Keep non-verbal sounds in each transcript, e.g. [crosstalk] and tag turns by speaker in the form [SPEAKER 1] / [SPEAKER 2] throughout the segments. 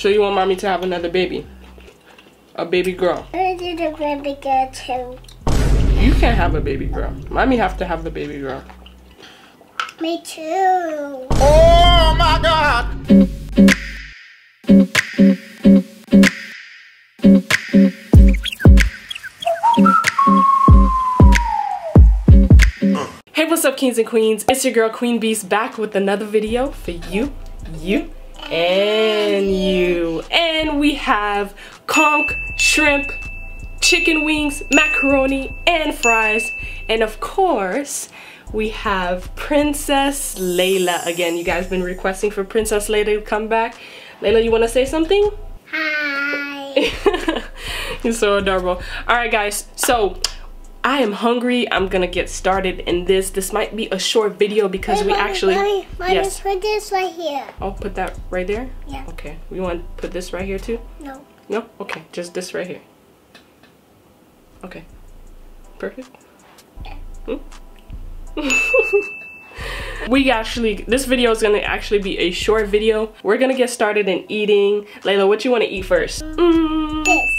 [SPEAKER 1] So you want mommy to have another baby? A baby girl.
[SPEAKER 2] I did a baby girl too.
[SPEAKER 1] You can't have a baby girl. Mommy have to have the baby girl.
[SPEAKER 2] Me too.
[SPEAKER 3] Oh my God!
[SPEAKER 1] Hey, what's up, kings and queens? It's your girl, Queen Beast, back with another video for you, you, and you. And we have conch, shrimp, chicken wings, macaroni, and fries. And of course, we have Princess Layla again. You guys been requesting for Princess Layla to come back. Layla, you want to say something?
[SPEAKER 2] Hi. [laughs]
[SPEAKER 1] You're so adorable. All right, guys. So I am hungry. I'm gonna get started in this. This might be a short video because
[SPEAKER 2] Hey,
[SPEAKER 1] we
[SPEAKER 2] mommy,
[SPEAKER 1] actually.
[SPEAKER 2] Mommy, mommy,
[SPEAKER 1] yes.
[SPEAKER 2] put this right here.
[SPEAKER 1] I'll put that right there.
[SPEAKER 2] Yeah.
[SPEAKER 1] Okay. We want to put this right here too.
[SPEAKER 2] No.
[SPEAKER 1] No. Okay. Just this right here. Okay. Perfect. Hmm? [laughs] we actually this video is gonna actually be a short video we're gonna get started in eating layla what you want to eat first mm,
[SPEAKER 2] This.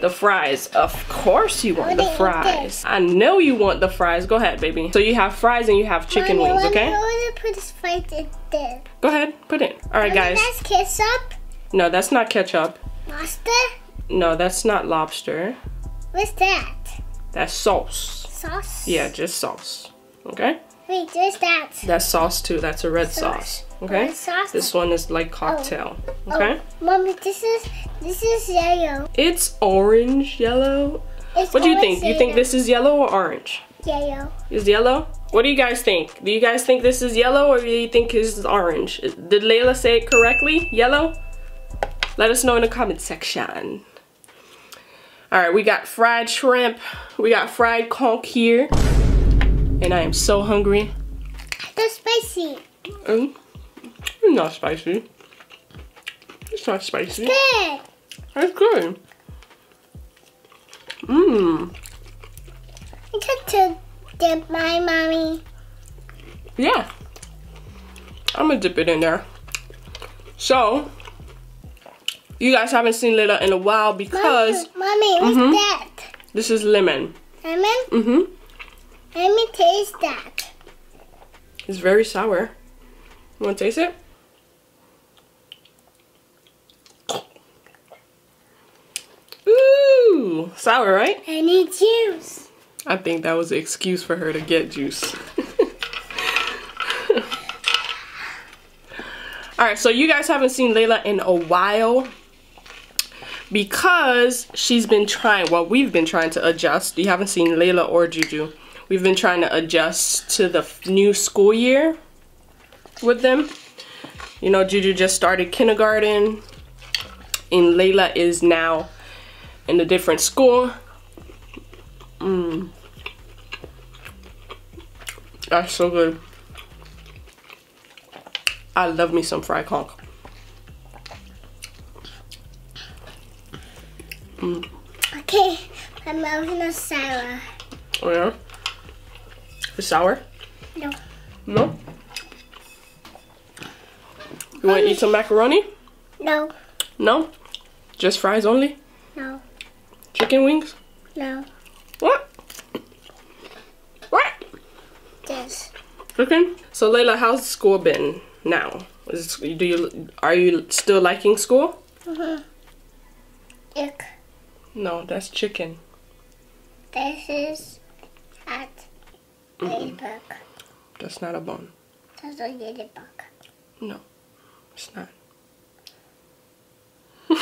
[SPEAKER 1] The fries. Of course you want the fries. i know you want the fries. Go ahead baby. So you have fries and you have chicken
[SPEAKER 2] mommy,
[SPEAKER 1] wings okay?
[SPEAKER 2] I want to put this right in there.
[SPEAKER 1] go ahead put it. All right
[SPEAKER 2] Mommy,
[SPEAKER 1] guys.
[SPEAKER 2] That's ketchup.
[SPEAKER 1] no that's not ketchup.
[SPEAKER 2] Mustard.
[SPEAKER 1] no that's not lobster.
[SPEAKER 2] What's that?
[SPEAKER 1] that's sauce.
[SPEAKER 2] Sauce.
[SPEAKER 1] yeah just sauce okay
[SPEAKER 2] Wait, what's that?
[SPEAKER 1] that's sauce too that's a red sauce. okay
[SPEAKER 2] Red sauce?
[SPEAKER 1] this one is like oh. cocktail
[SPEAKER 2] Oh,
[SPEAKER 1] okay?
[SPEAKER 2] Mommy, this is this is yellow.
[SPEAKER 1] it's orange yellow.
[SPEAKER 2] It's
[SPEAKER 1] what do you think? You think this is yellow or orange?
[SPEAKER 2] Yellow?
[SPEAKER 1] is yellow? What do you guys think? Do you guys think this is yellow or do you think this is orange? Did layla say it correctly? Yellow? Let us know in the comment section. All right we got fried shrimp. We got fried conch here and i am so hungry
[SPEAKER 2] That's spicy.
[SPEAKER 1] Mm, it's not spicy it's not spicy
[SPEAKER 2] Good.
[SPEAKER 1] it's good mmm
[SPEAKER 2] I took to dip my mommy.
[SPEAKER 1] Yeah. I'm gonna dip it in there. So, you guys haven't seen Layla in a while because
[SPEAKER 2] mommy, mommy, what's that?
[SPEAKER 1] this is lemon.
[SPEAKER 2] Lemon?
[SPEAKER 1] Mm-hmm.
[SPEAKER 2] Let me taste that.
[SPEAKER 1] It's very sour. You wanna taste it? Ooh, sour, right?
[SPEAKER 2] I need juice.
[SPEAKER 1] I think that was an excuse for her to get juice. [laughs] Alright, so you guys haven't seen Layla in a while because she's been trying, well, we've been trying to adjust. You haven't seen Layla or Juju. We've been trying to adjust to the new school year with them. You know, Juju just started kindergarten, and Layla is now in a different school. Mm. That's so good. I love me some fried conch. Mm.
[SPEAKER 2] Okay, I'm moving to sour.
[SPEAKER 1] Oh yeah? It's sour?
[SPEAKER 2] No.
[SPEAKER 1] No? You want to eat some macaroni?
[SPEAKER 2] No.
[SPEAKER 1] No? Just fries only?
[SPEAKER 2] No.
[SPEAKER 1] Chicken wings?
[SPEAKER 2] No.
[SPEAKER 1] What? What?
[SPEAKER 2] This.
[SPEAKER 1] Chicken? So Layla, how's school been now? Is, do you are you still liking school?
[SPEAKER 2] Mm-hmm. Ick.
[SPEAKER 1] No, that's chicken.
[SPEAKER 2] This is at ladybug.
[SPEAKER 1] That's not a bone.
[SPEAKER 2] That's a ladybug.
[SPEAKER 1] No, it's not. [laughs]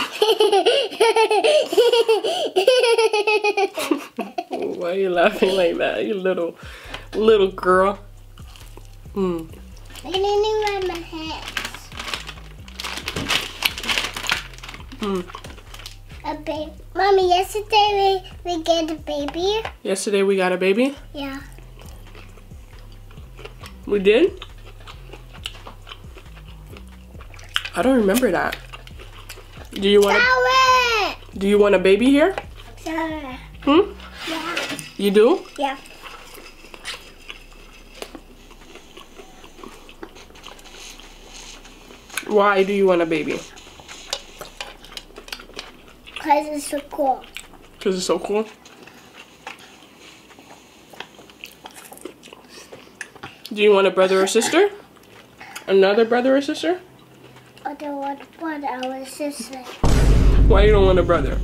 [SPEAKER 1] Why are you laughing like that, you little, little girl? Mm.
[SPEAKER 2] I didn't my hands.
[SPEAKER 1] Mm.
[SPEAKER 2] A baby. Mommy, yesterday we, we get a baby.
[SPEAKER 1] Yesterday we got a baby.
[SPEAKER 2] Yeah.
[SPEAKER 1] We did. I don't remember that. Do you want? A, do you want a baby here?
[SPEAKER 2] Sour.
[SPEAKER 1] Hmm.
[SPEAKER 2] Yeah.
[SPEAKER 1] You do?
[SPEAKER 2] Yeah.
[SPEAKER 1] Why do you want a baby?
[SPEAKER 2] Cause it's so cool.
[SPEAKER 1] Because it's so cool. Do you want a brother or sister? Another brother or sister?
[SPEAKER 2] I don't want one our sister.
[SPEAKER 1] Why you don't want a brother?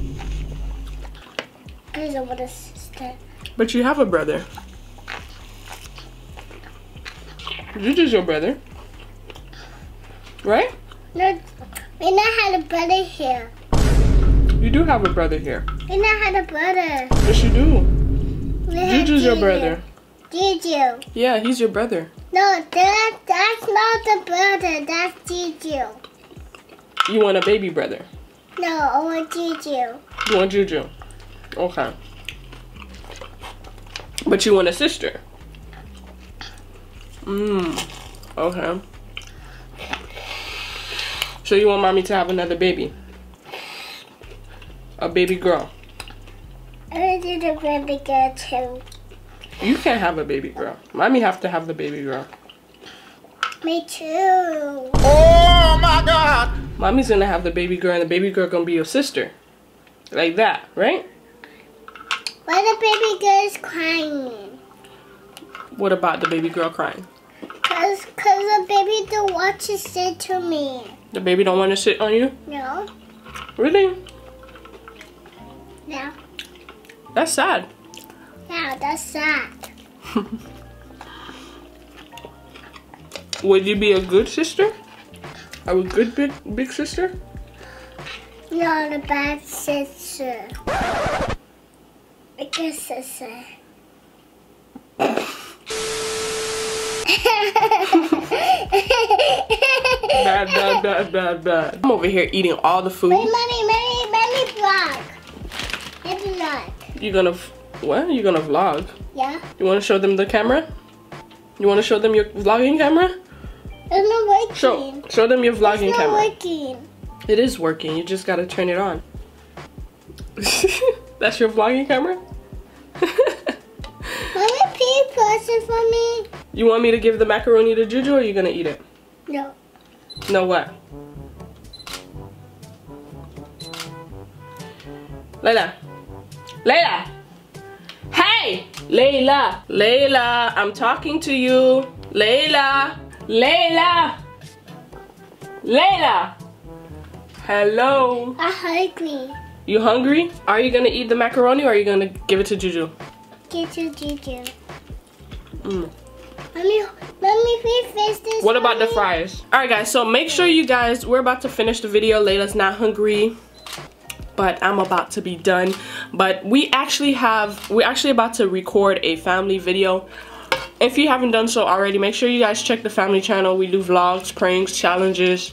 [SPEAKER 2] Cause I want a sister.
[SPEAKER 1] But you have a brother. Juju's your brother. Right?
[SPEAKER 2] No, we not had a brother here.
[SPEAKER 1] You do have a brother here.
[SPEAKER 2] We not had a brother.
[SPEAKER 1] Yes, you do. Juju's your brother.
[SPEAKER 2] Juju.
[SPEAKER 1] Yeah, he's your brother.
[SPEAKER 2] No, that that's not the brother. That's Juju.
[SPEAKER 1] You want a baby brother.
[SPEAKER 2] No, I want Juju.
[SPEAKER 1] You want Juju. Okay. But you want a sister. Mmm. Okay. So you want mommy to have another baby? A baby girl.
[SPEAKER 2] I want to baby girl too.
[SPEAKER 1] You can't have a baby girl. Mommy have to have the baby girl.
[SPEAKER 2] Me too.
[SPEAKER 3] Oh my God.
[SPEAKER 1] Mommy's gonna have the baby girl and the baby girl gonna be your sister. Like that, right?
[SPEAKER 2] Why the baby girl is crying?
[SPEAKER 1] What about the baby girl crying?
[SPEAKER 2] Cause, cause the baby don't want to sit to me.
[SPEAKER 1] The baby don't wanna sit on you?
[SPEAKER 2] No,
[SPEAKER 1] Really?
[SPEAKER 2] no,
[SPEAKER 1] That's sad.
[SPEAKER 2] No, that's sad.
[SPEAKER 1] Would you be a good sister? A good big big sister?
[SPEAKER 2] No, the bad sister. A good sister.
[SPEAKER 1] Bad, bad, [laughs] bad, bad, bad. I'm over here eating all the food.
[SPEAKER 2] Wait, mommy, mommy, mommy, vlog. Let me vlog.
[SPEAKER 1] You gonna what? Are you gonna vlog?
[SPEAKER 2] Yeah,
[SPEAKER 1] You wanna show them the camera? You wanna show them your vlogging camera?
[SPEAKER 2] it's not working.
[SPEAKER 1] Show show them your vlogging
[SPEAKER 2] it's not
[SPEAKER 1] camera.
[SPEAKER 2] working.
[SPEAKER 1] It is working. You just gotta turn it on. [laughs] That's your vlogging camera?
[SPEAKER 2] Mommy, please press it for me.
[SPEAKER 1] you want me to give the macaroni to Juju or are you gonna eat it?
[SPEAKER 2] No.
[SPEAKER 1] No what? Layla. Layla. Hey! Layla. Layla, I'm talking to you. Layla. Layla. Layla. Hello.
[SPEAKER 2] I'm hungry.
[SPEAKER 1] You hungry? Are you gonna eat the macaroni or are you gonna give it to Juju?
[SPEAKER 2] Get to Juju.
[SPEAKER 1] Mm.
[SPEAKER 2] Mommy, mommy, please fix this.
[SPEAKER 1] What about the fries? All right, guys. So make sure you guys. We're about to finish the video. Layla's not hungry, but I'm about to be done. But we actually have. We're actually about to record a family video. If you haven't done so already, make sure you guys check the family channel. We do vlogs, pranks, challenges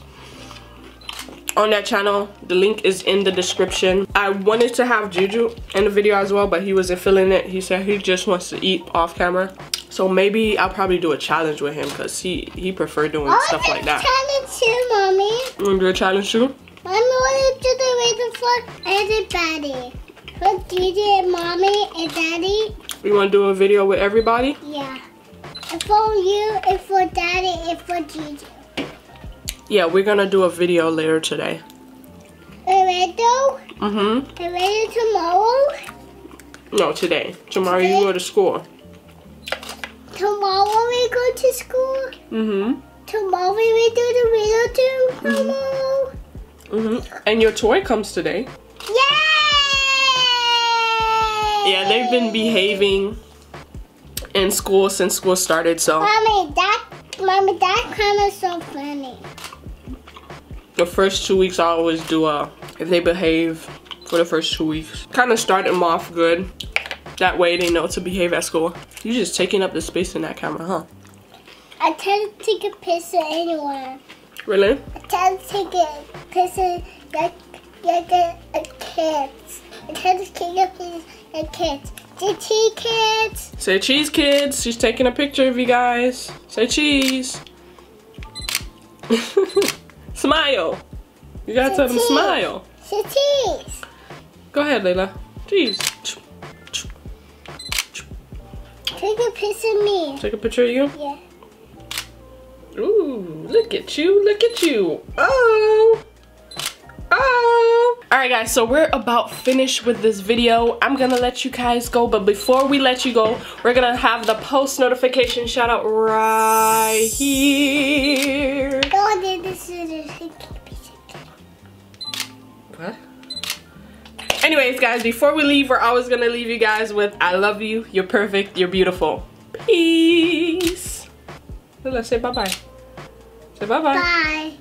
[SPEAKER 1] on that channel. The link is in the description. I wanted to have Juju in the video as well, but he wasn't feeling it. He said he just wants to eat off camera. So maybe I'll probably do a challenge with him because he, he prefer doing
[SPEAKER 2] Oh,
[SPEAKER 1] stuff like that.
[SPEAKER 2] Challenge too, mommy.
[SPEAKER 1] You wanna do a challenge too?
[SPEAKER 2] Mommy wanted to do it for everybody. For Gigi and mommy and daddy.
[SPEAKER 1] You wanna do a video with everybody?
[SPEAKER 2] Yeah. And for you, and for daddy, and for Gigi.
[SPEAKER 1] Yeah, we're gonna do a video later today.
[SPEAKER 2] Already?
[SPEAKER 1] Mm-hmm.
[SPEAKER 2] Already tomorrow?
[SPEAKER 1] No, today. Tomorrow you go to school.
[SPEAKER 2] Tomorrow we go to school?
[SPEAKER 1] Mm-hmm.
[SPEAKER 2] Tomorrow we do the video too? Tomorrow?
[SPEAKER 1] Mm-hmm. And your toy comes today.
[SPEAKER 2] Yay!
[SPEAKER 1] Yeah, they've been behaving in school since school started, so
[SPEAKER 2] Mommy, that, mommy, that is so funny.
[SPEAKER 1] the first two weeks I always do a if they behave for the first two weeks. Kind of start them off good. That way they know to behave at school. You're just taking up the space in that camera, huh?
[SPEAKER 2] I try to take a picture anywhere.
[SPEAKER 1] Really?
[SPEAKER 2] I try to take a picture like, like a, kids. I try to take a picture like kids. The cheese, kids.
[SPEAKER 1] Say cheese, kids. She's taking a picture of you guys. Say cheese. [laughs] smile. You gotta tell them
[SPEAKER 2] Cheese.
[SPEAKER 1] smile.
[SPEAKER 2] Say cheese.
[SPEAKER 1] Go ahead, Layla. Cheese.
[SPEAKER 2] Take a picture of me.
[SPEAKER 1] Take a picture of you.
[SPEAKER 2] Yeah.
[SPEAKER 1] Ooh, look at you, look at you. Oh. All Alright guys, so we're about finished with this video. I'm gonna let you guys go, but before we let you go, we're gonna have the post notification shout out right here. What? Anyways, guys, before we leave, we're always gonna leave you guys with I love you, you're perfect, you're beautiful. Peace. Let's say bye-bye. Say bye-bye.
[SPEAKER 2] Bye.